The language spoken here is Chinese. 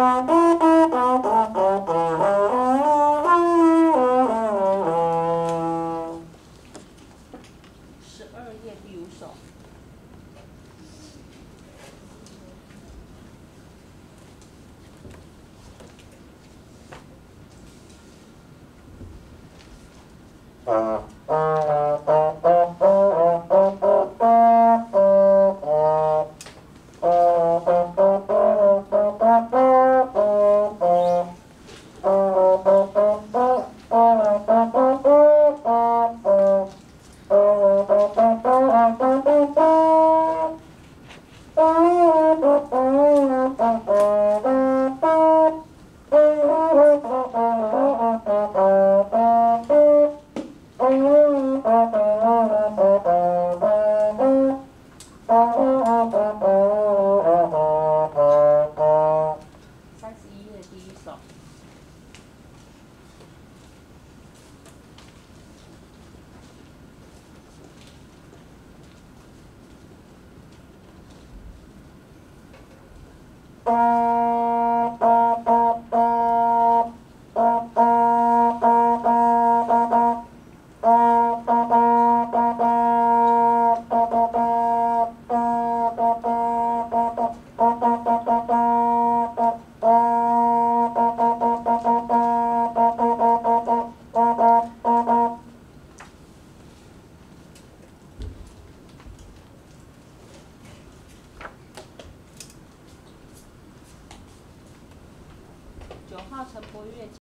十二页第五首。三十一页第一首。啊九号陈博月。